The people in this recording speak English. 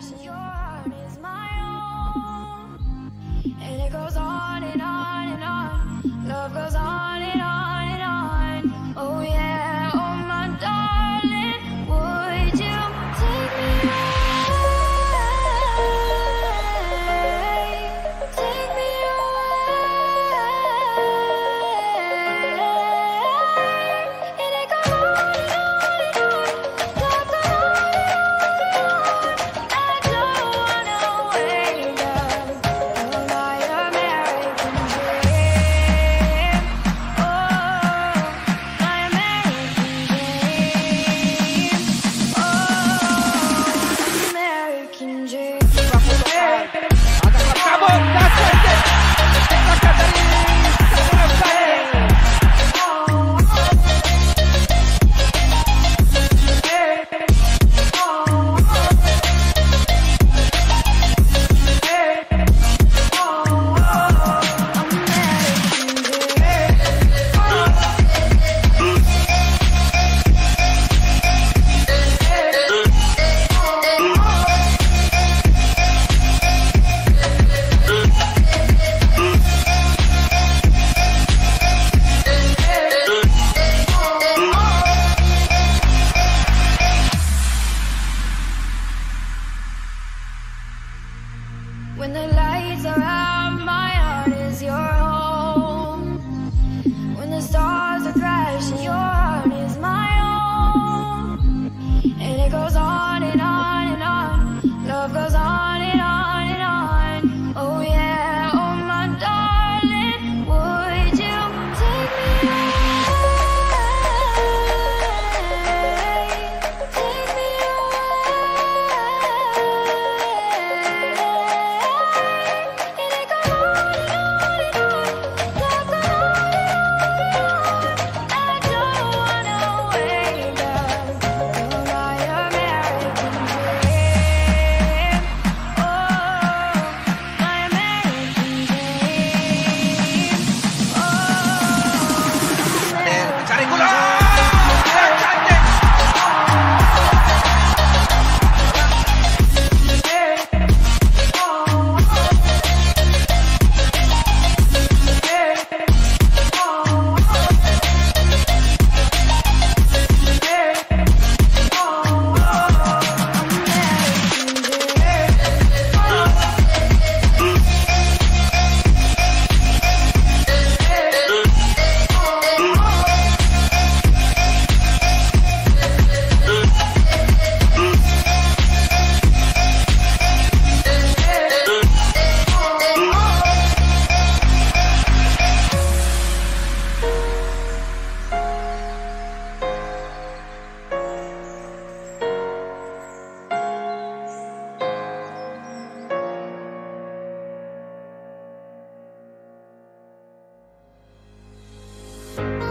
Your heart is mine. the price Bye.